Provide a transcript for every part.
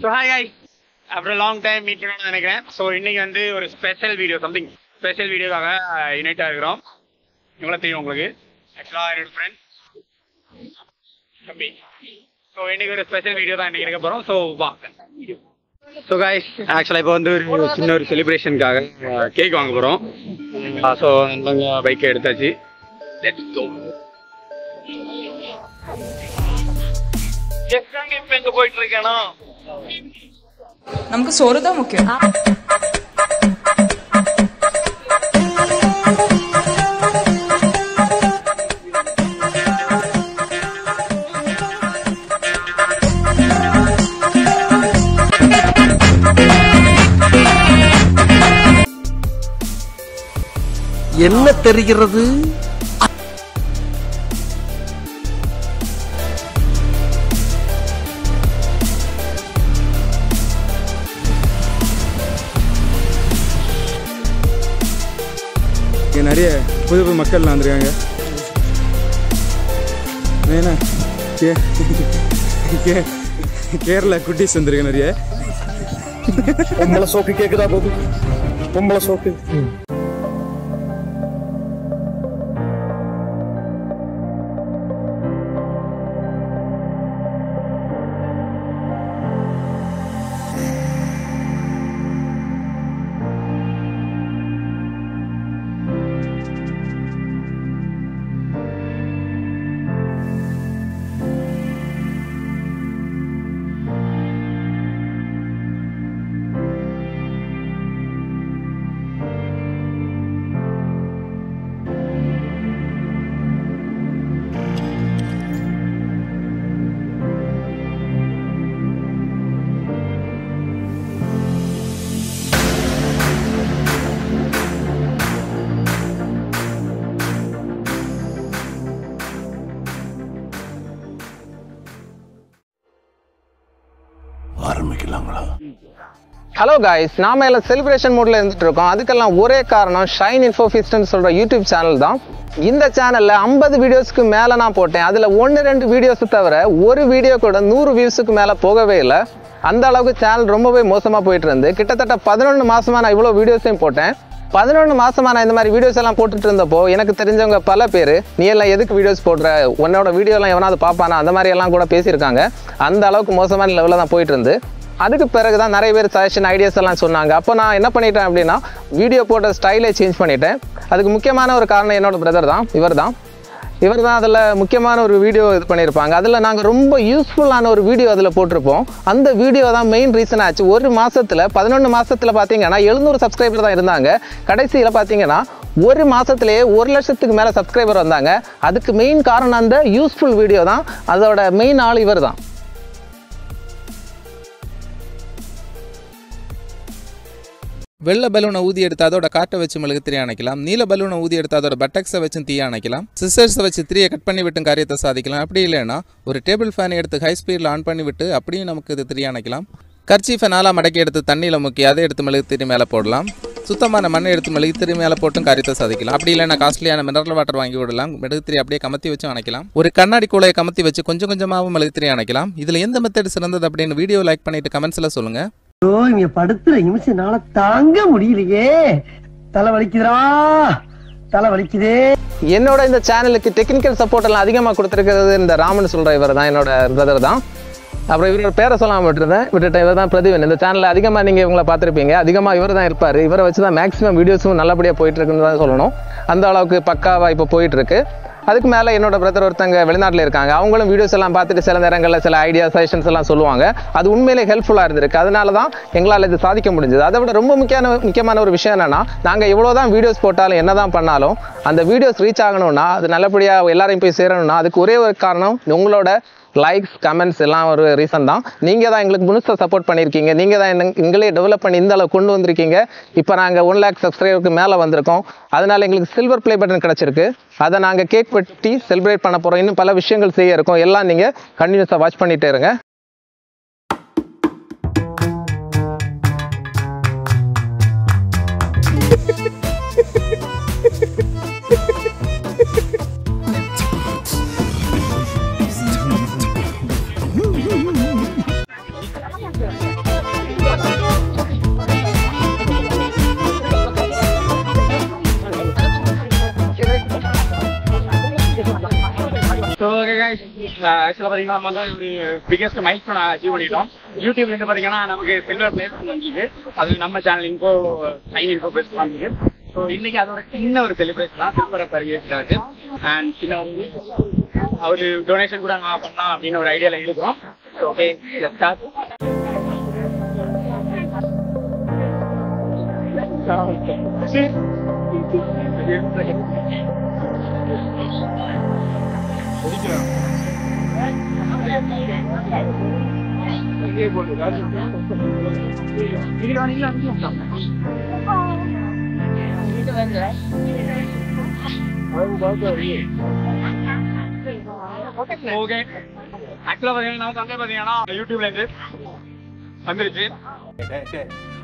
So hi hi அப்புறம் long time meet பண்ணணும்னு நினைக்கிறேன். ஸோ இன்னைக்கு வந்து ஒரு ஸ்பெஷல் வீடியோ சம்திங் ஸ்பெஷல் வீடியோக்காக யுனைட்டாக இருக்கிறோம். இவ்வளோ தெரியும் உங்களுக்கு. ஆக்சுவலாக என்னோட ஃப்ரெண்ட் தம்பி. ஸோ இன்னைக்கு ஒரு ஸ்பெஷல் வீடியோ தான் இன்னைக்கு எடுக்க போகிறோம் ஸோ வா. ஸோ காய்ஸ் ஆக்சுவலாக இப்போ வந்து ஒரு சின்ன ஒரு செலிப்ரேஷனுக்காக கேக் uh, வாங்க போகிறோம் ஸோ uh, நண்பங்க பைக்கை எடுத்தாச்சு. லெட்ஸ் கோ இப்போ எங்கே போயிட்டு இருக்கேன்னா നമുക്ക് സോറ് தான் മുഖ്യം என்ன தெரிகிறது இங்கே நிறைய புது புது மக்கள்லாம் வந்திருக்காங்க. வேணா கே கே கேரளா குட்டீஸ் வந்திருக்க நிறைய. பொம்பளை சோக்கு கேக்குதா போகுது பொம்பளை சோக்கு. ஹலோ காய்ஸ் நாம எல்லாம் செலிப்ரேஷன் மூடில் இருந்துட்டு இருக்கோம். அதுக்கெல்லாம் ஒரே காரணம் ஷைன் இன்ஃபோ சொல்கிற யூடியூப் சேனல் தான். இந்த சேனலில் ஐம்பது வீடியோஸ்க்கு மேலே நான் போட்டேன். அதில் ஒன்று ரெண்டு வீடியோஸை தவிர ஒரு வீடியோ கூட நூறு வியூஸுக்கு மேலே போகவே இல்லை. அந்த அளவுக்கு சேனல் ரொம்பவே மோசமாக போயிட்டு இருந்து. கிட்டத்தட்ட பதினொன்று மாதமாக நான் இவ்வளோ வீடியோஸையும் போட்டேன். பதினொன்று மாதமாக நான் இந்த மாதிரி வீடியோஸ் எல்லாம் போட்டுட்டு இருந்தப்போ எனக்கு தெரிஞ்சவங்க பல பேர் நீ எல்லாம் எதுக்கு வீடியோஸ் போடுற? உன்னோட வீடியோலாம் எவனாவது பார்ப்பானா? அந்த மாதிரி எல்லாம் கூட பேசியிருக்காங்க. அந்த அளவுக்கு மோசமான லெவலில் தான் போயிட்டு இருந்து. அதுக்கு பிறகு தான் நிறைய பேர் சஜஷன் ஐடியாஸ் எல்லாம் சொன்னாங்க. அப்போ நான் என்ன பண்ணிட்டேன் அப்படின்னா வீடியோ போட்ட ஸ்டைலே சேஞ்ச் பண்ணிட்டேன். அதுக்கு முக்கியமான ஒரு காரணம் என்னோட பிரதர் தான் இவர் தான். இவர் தான் அதில் முக்கியமான ஒரு வீடியோ இது பண்ணியிருப்பாங்க அதில் நாங்கள் ரொம்ப யூஸ்ஃபுல்லான ஒரு வீடியோ அதில் போட்டிருப்போம். அந்த வீடியோ தான் மெயின் ரீசன் ஆச்சு. ஒரு மாதத்தில் பதினொன்று மாதத்தில் பார்த்தீங்கன்னா எழுநூறு சப்ஸ்கிரைபர் தான் இருந்தாங்க. கடைசியில் பார்த்தீங்கன்னா ஒரு மாதத்துலேயே ஒரு லட்சத்துக்கு மேலே சப்ஸ்கிரைபர் வந்தாங்க. அதுக்கு மெயின் காரணம் அந்த யூஸ்ஃபுல் வீடியோ தான். அதோட மெயின் ஆள் இவர் தான். வெள்ளை பலூனை ஊதி எடுத்து அதோட காட்டை வச்சு மெழுகு திரி அணைக்கலாம். நீல பலூனை ஊதி எடுத்து அதோட பட்டக்ஸை வச்சு தீ அணைக்கலாம். சிஸ்டர்ஸை வச்சு திரியை கட் பண்ணி விட்டும் காரியத்தை சாதிக்கலாம். அப்படி இல்லைன்னா ஒரு டேபிள் ஃபேனை எடுத்து ஹை ஸ்பீடில் ஆன் பண்ணி விட்டு அப்படியும் நமக்கு இது திரி அணைக்கலாம். கர்ச்சீஃபை நாளாக மடக்கி எடுத்து தண்ணியில் முக்கி அதை எடுத்து மெழுகு திரி மேலே போடலாம். சுத்தமான மண்ணை எடுத்து மெழுகு திரி மேலே போட்டும் காரியத்தை சாதிக்கலாம். அப்படி இல்லைன்னா காஸ்ட்லியான மினரல் வாட்டர் வாங்கி விடலாம். மெழுகு திரி அப்படியே கமத்தி வச்சு அணைக்கலாம். ஒரு கண்ணாடி கூலையை கமத்தி வச்சு கொஞ்சம் கொஞ்சமாகவும் மெழுகு திரி அணைக்கலாம். இதில் எந்த மெத்தட் சிறந்தது அப்படின்னு வீடியோ லைக் பண்ணிட்டு கமெண்ட்ஸில் சொல்லுங்கள் ஐயோ இங்க படுத்துற நிமிஷம்னால தாங்க முடியலையே. தலை வலிக்குதுடா. தலை வலிக்குதே. என்னோட இந்த சேனலுக்கு டெக்னிக்கல் சப்போர்ட் எல்லாம் அதிகமாக கொடுத்துருக்கிறது இந்த ராமன் சொல்ற இவர் தான் என்னோட பிரதர் தான். அப்புறம் இவரோட பேரை சொல்லாமல் விட்டுருந்தேன். விட்டுட்டேன் இவர் தான் பிரதிவன் இந்த சேனலில் அதிகமாக நீங்கள் இவங்களை பார்த்துருப்பீங்க. அதிகமாக இவர் தான் இருப்பார். இவரை வச்சு தான் மேக்ஸிமம் வீடியோஸும் நல்லபடியாக போயிட்டு இருக்குன்னு தான் சொல்லணும். அந்த அளவுக்கு பக்காவாக இப்போ போயிட்டு இருக்கு. அதுக்கு மேலே என்னோட பிரதர் ஒருத்தங்க வெளிநாட்டில் இருக்காங்க. அவங்களும் வீடியோஸ் எல்லாம் பார்த்துட்டு சில நேரங்களில் சில ஐடியா சஜஷன்ஸ் எல்லாம் சொல்லுவாங்க. அது உண்மையிலே ஹெல்ப்ஃபுல்லாக இருந்திருக்கு. அதனால தான் எங்களால் இது சாதிக்க முடிஞ்சது. அதை விட ரொம்ப முக்கியமான முக்கியமான ஒரு விஷயம் என்னன்னா நாங்கள் எவ்வளோ தான் வீடியோஸ் போட்டாலும் என்ன தான் பண்ணாலும் அந்த வீடியோஸ் ரீச் ஆகணும்னா அது நல்லபடியாக எல்லாரையும் போய் சேரணும்னா அதுக்கு ஒரே ஒரு காரணம் உங்களோட லைக்ஸ் கமெண்ட்ஸ் எல்லாம் ஒரு ரீசன் தான். நீங்கள் தான் எங்களுக்கு முழுசாக சப்போர்ட் பண்ணியிருக்கீங்க நீங்கள் தான் என்ன- எங்களே டெவலப் பண்ணி இந்த அளவு கொண்டு வந்திருக்கீங்க. இப்போ நாங்கள் ஒன் லேக் சப்ஸ்கிரைபருக்கு மேலே வந்திருக்கோம். அதனால் எங்களுக்கு சில்வர் ப்ளே பட்டன் கிடச்சிருக்கு. அதை நாங்கள் கேக் வெட்டி செலிப்ரேட் பண்ண போகிறோம் இன்னும் பல விஷயங்கள் செய்ய இருக்கோம். எல்லாம் நீங்கள் கண்டினியூஸாக வாட்ச் பண்ணிகிட்டே இருங்க. ஆக்சுவலாக பார்த்தீங்கன்னா நம்ம வந்து ஒரு பிகெஸ்ட் மைல் ஸ்டோன் அச்சீவ் பண்ணிட்டோம் யூடியூப்ல இருந்து பார்த்தீங்கன்னா நமக்கு சில்வர் பிளேஸ் வந்துச்சு அது நம்ம சேனல் இன்ஃபோ சைன் இன்ஃபோ பேஸ் வந்துருக்கு ஸோ இன்னைக்கு அதோட சின்ன ஒரு செலிப்ரேஷன் தான் திருப்பர பரிகேட்டாச்சு அண்ட் சின்ன ஒரு அவரு டொனேஷன் கூட நான் பண்ணலாம் அப்படின்னு ஒரு ஐடியால இருக்கிறோம் ஓகே ஸ்டார்ட் ஓகே ஆக்சுவலா பாத்தீங்கன்னா நமக்கு வந்து பாத்தீங்கன்னா யூடியூப்ல இருந்து வந்துருச்சு.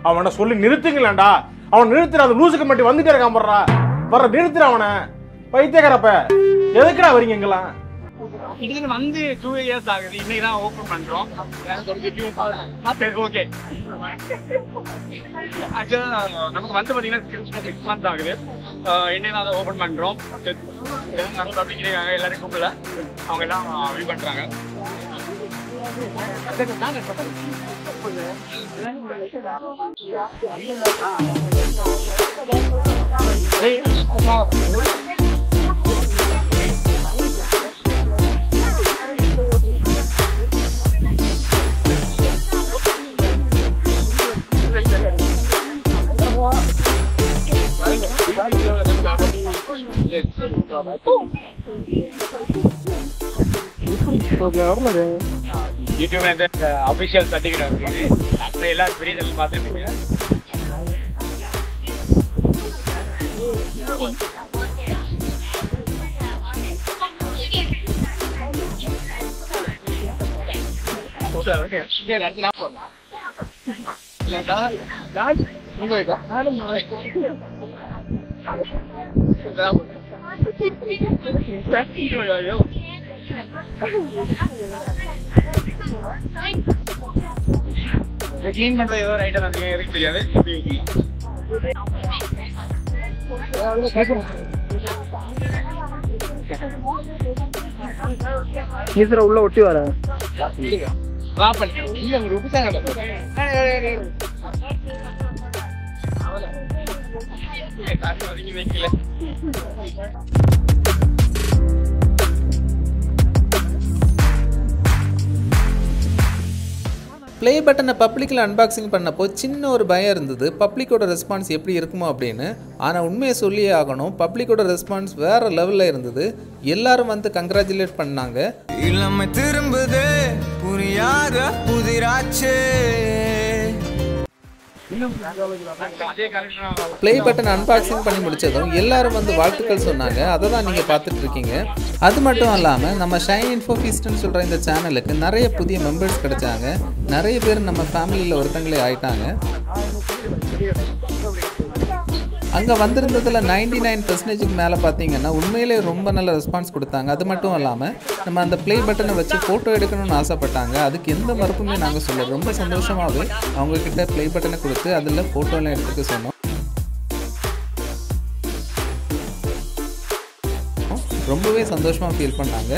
அவனை சொல்லி நிறுத்துங்களேன்டா அவன் நிறுத்துற அந்த லூசுக்கு மட்டும் வந்துட்டே இருக்கான் போடுறா. வர்ற நிறுத்துற அவனை. பைத்தியக்காரப்ப. எதுக்குடா வரீங்க இங்கெல்லாம்? கிட்டத்தட்ட வந்து டூ இயர்ஸ் ஆகுது. இன்னைக்கு தான் ஓப்பன் பண்றோம். ஓகே ஆக்சுவலாக நமக்கு வந்து பார்த்தீங்கன்னா சிக்ஸ் மந்த் ஆகுது. இன்னைக்கு தான் அதை ஓப்பன் பண்றோம். அப்படிங்கிறாங்க எல்லாரும் கூப்பிடல. அவங்க எல்லாம் வியூ பண்றாங்க. ಯೂಟ್ಯೂಬ್ ಅಂದ್ರೆ ಅಫಿಷಿಯಲ್ ಸರ್ಟಿಫಿಕೇಟ್ ಅಂದ್ರೆ ಎಲ್ಲ ಫ್ರೀದಲ್ಲಿ ಮಾತ್ರ đó đó đúng rồi đó đúng rồi ஆக்சுவலா எல்லாரும் ஏதோ தெரியாது உள்ள ஒட்டி வர. வாப்பன் இல்ல உங்களுக்கு உப்புசாங்க வைக்கல ப்ளே பட்டனை பப்ளிக்கில் அன்பாக்சிங் பண்ணப்போ சின்ன ஒரு பயம் இருந்தது. பப்ளிக்கோட ரெஸ்பான்ஸ் எப்படி இருக்குமோ அப்படின்னு. ஆனால் உண்மையை சொல்லியே ஆகணும். பப்ளிக்கோட ரெஸ்பான்ஸ் வேறு லெவலில் இருந்தது. எல்லாரும் வந்து கங்க்ராச்சுலேட் பண்ணாங்க. இளமை திரும்புதே புரியாத புதிராச்சே. ப்ளே பட்டன் அன்பாக்சிங் பண்ணி முடிச்சதும் எல்லாரும் வந்து வாழ்த்துக்கள் சொன்னாங்க. அதை தான் நீங்கள் பார்த்துட்டு இருக்கீங்க அது மட்டும் இல்லாமல் நம்ம ஷைன் இன்ஃபோ ஃபீஸ்ட்னு சொல்கிற இந்த சேனலுக்கு நிறைய புதிய மெம்பர்ஸ் கிடைச்சாங்க. நிறைய பேர் நம்ம ஃபேமிலியில் ஒருத்தங்களே ஆயிட்டாங்க. அங்கே வந்திருந்ததில் நைன்டி நைன் பர்சன்டேஜுக்கு மேலே பார்த்தீங்கன்னா உண்மையிலே ரொம்ப நல்ல ரெஸ்பான்ஸ் கொடுத்தாங்க. அது மட்டும் இல்லாமல் நம்ம அந்த ப்ளே பட்டனை வச்சு ஃபோட்டோ எடுக்கணும்னு ஆசைப்பட்டாங்க. அதுக்கு எந்த மறுப்புமே நாங்கள் சொல்ல ரொம்ப சந்தோஷமாகவே அவங்கக்கிட்ட ப்ளே பட்டனை கொடுத்து அதில் ஃபோட்டோலாம் எடுத்துக்க சொன்னோம். ரொம்பவே சந்தோஷமாக ஃபீல் பண்ணாங்க.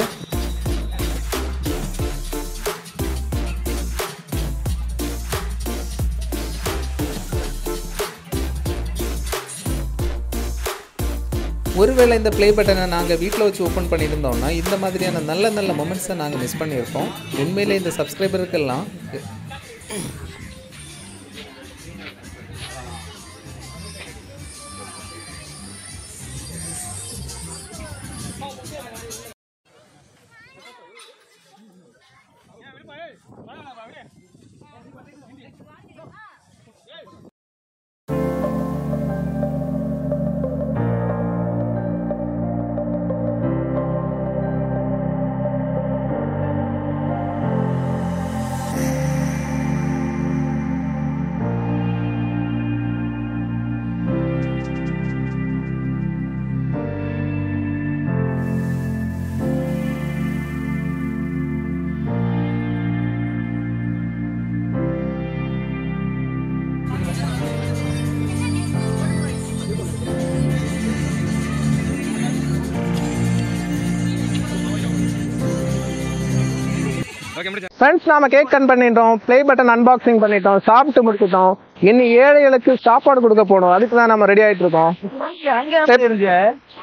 ஒருவேளை இந்த ப்ளே பட்டனை நாங்கள் வீட்டில் வச்சு ஓப்பன் பண்ணியிருந்தோம்னா இந்த மாதிரியான நல்ல நல்ல மொமெண்ட்ஸை நாங்கள் மிஸ் பண்ணியிருப்போம். உண்மையிலே இந்த சப்ஸ்கிரைபருக்கெல்லாம் ஃப்ரெண்ட்ஸ் நாம கேக் கட் பண்ணிட்டோம். ப்ளே பட்டன் அன்பாக்சிங் பண்ணிட்டோம். சாப்பிட்டு முடிச்சிட்டோம். இனி ஏழைகளுக்கு சாப்பாடு கொடுக்க போகணும் அதுக்கு தான் நம்ம ரெடி ஆயிட்டு இருக்கோம்.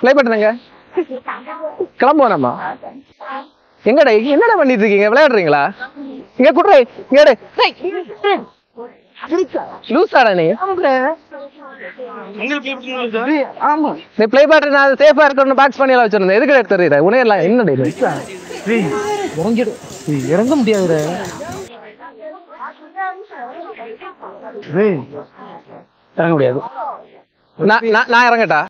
ப்ளே பட்டன் எங்க? கிளம்புவோம் நம்ம எங்கடா என்னடா பண்ணிட்டு இருக்கீங்க? விளையாடுறீங்களா? இங்க குடுறே இங்க. லூசாடா நீ. நீ ப்ளே பட்டன் சேஃபா இருக்கணும் பாக்ஸ் பண்ணி எல்லாம் வச்சிருந்தேன். எதுக்கு எடுத்து தருகிற உனே எல்லாம் என்னடா இறங்க முடியாதுடா. இறங்க முடியாது. நான் நான் நான் இறங்கட்டா?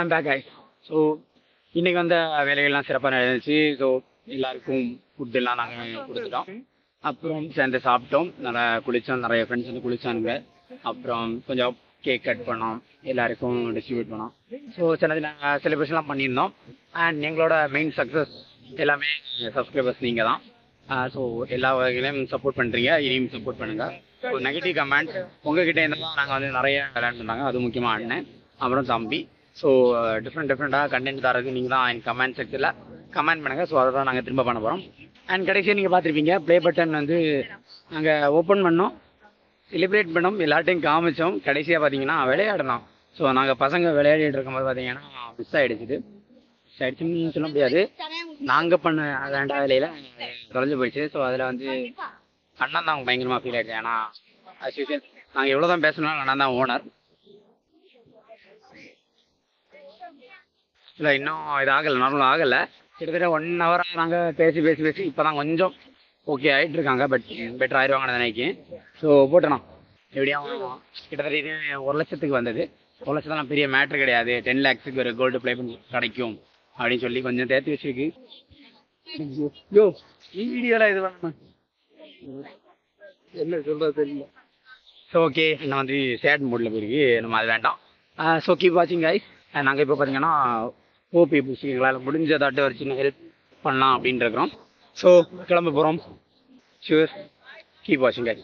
ஐம் பேக் ஐ ஸோ இன்றைக்கி வந்த வேலைகள்லாம் சிறப்பாக நடந்துச்சு. ஸோ எல்லாருக்கும் ஃபுட் எல்லாம் நாங்கள் கொடுத்துட்டோம். அப்புறம் சேர்ந்து சாப்பிட்டோம். நல்லா குளித்தோம் நிறைய ஃப்ரெண்ட்ஸ் வந்து குளித்தானுங்க அப்புறம் கொஞ்சம் கேக் கட் பண்ணோம். எல்லாருக்கும் டிஸ்ட்ரிபியூட் பண்ணோம். ஸோ சின்னது நாங்கள் செலிப்ரேஷன்லாம் பண்ணியிருந்தோம். அண்ட் எங்களோட மெயின் சக்ஸஸ் எல்லாமே சப்ஸ்கிரைபர்ஸ் நீங்கள் தான் ஸோ எல்லா வகையிலையும் சப்போர்ட் பண்ணுறீங்க இனியும் சப்போர்ட் பண்ணுங்கள் ஸோ நெகட்டிவ் கமெண்ட் உங்ககிட்ட இருந்தாலும் நாங்கள் வந்து நிறைய விளையாண்டு பண்ணாங்க அது முக்கியமாக அண்ணன் அப்புறம் தம்பி. ஸோ டிஃப்ரெண்ட் டிஃப்ரெண்ட்டாக கண்டென்ட் தரது நீங்கள் தான் என் கமெண்ட் செக்ஷனில் கமெண்ட் பண்ணுங்கள் ஸோ அதை தான் நாங்கள் திரும்ப பண்ண போகிறோம் அண்ட் கடைசியாக நீங்கள் பார்த்துருப்பீங்க ப்ளே பட்டன் வந்து நாங்கள் ஓப்பன் பண்ணோம் செலிப்ரேட் பண்ணோம் எல்லார்ட்டையும் காமிச்சோம். கடைசியாக பார்த்தீங்கன்னா விளையாடணும் ஸோ நாங்கள் பசங்க விளையாடிட்டு இருக்கும்போது பார்த்தீங்கன்னா மிஸ் ஆகிடுச்சிது மிஸ் ஆகிடுச்சுன்னு சொல்ல முடியாது. நாங்கள் பண்ண வேண்டாம் வேலையில் தொலைஞ்சு போயிடுச்சு. ஸோ அதில் வந்து அண்ணன் தான் பயங்கரமாக ஃபீல் ஆயிடுச்சு ஏன்னா as usual நாங்கள் எவ்வளோ தான் பேசணும் அண்ணன் தான் ஓனர் இல்லை இன்னும் இது ஆகலை நார்மல் ஆகலை. கிட்டத்தட்ட ஒன் ஹவராக நாங்கள் பேசி பேசி பேசி. இப்போ தான் கொஞ்சம் ஓகே ஆகிட்டு இருக்காங்க பட் பெட்டர் ஆயிடுவாங்கன்னு நினைக்கிறேன். ஸோ போட்டணும் எப்படியும் கிட்டத்தட்ட இது ஒரு லட்சத்துக்கு வந்தது. ஒரு லட்சத்தெல்லாம் பெரிய மேட்ரு கிடையாது. டென் லேக்ஸுக்கு ஒரு கோல்டு ப்ளே பண்ணி கிடைக்கும் அப்படின்னு சொல்லி கொஞ்சம் தேர்த்தி வச்சிருக்கு. யோ வீடியோலாம் இது பண்ணணும் என்ன சொல்றது தெரியல. ஸோ ஓகே நான் வந்து சேட் மூடில் போயிருக்கு. நம்ம அது வேண்டாம். ஸோ கீப் வாட்சிங் கைஸ் நாங்கள் இப்போ பார்த்தீங்கன்னா ஓபி பிடிச்சிங்களால் முடிஞ்ச தாட்டு ஒரு சின்ன ஹெல்ப் பண்ணலாம் அப்படின்ட்டு இருக்கிறோம். ஸோ கிளம்ப போகிறோம் ஷூர் கீப் வாஷிங் கை